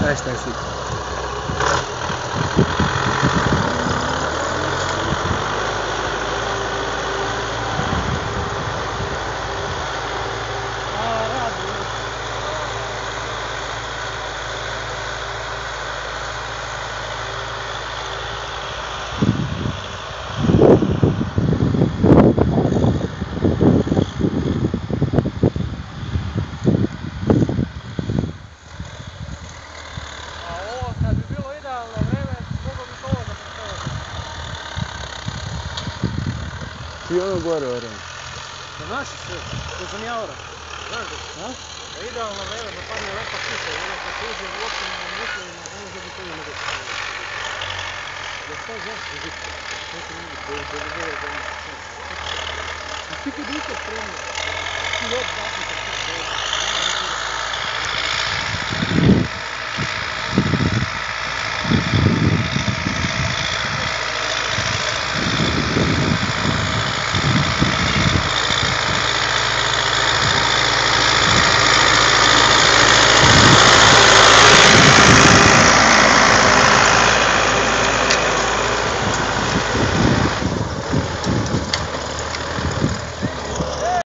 Hashtag Ti ono gore oran. Da naši sve, to sam ja orao. Znaš da? A? Da idealno vreme da padne lepa kiša onda kad se uđe u optimalnim uslovima, ne može biti ovo nego što je. Da šta zašto biti? To se ne bi, da je da je da je Ti kod ikad spremio. Ti dati